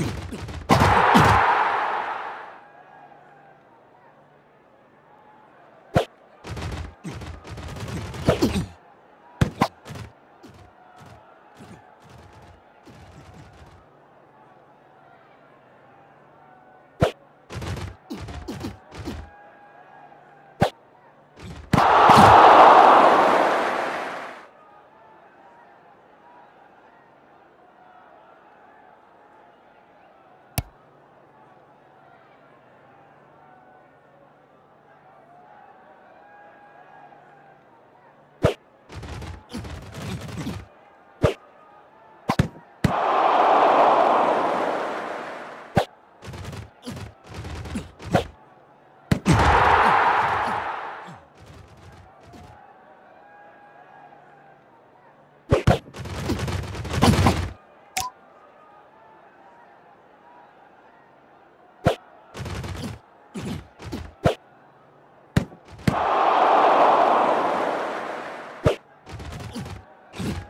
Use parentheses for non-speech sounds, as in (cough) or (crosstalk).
you. Ugh. you (laughs)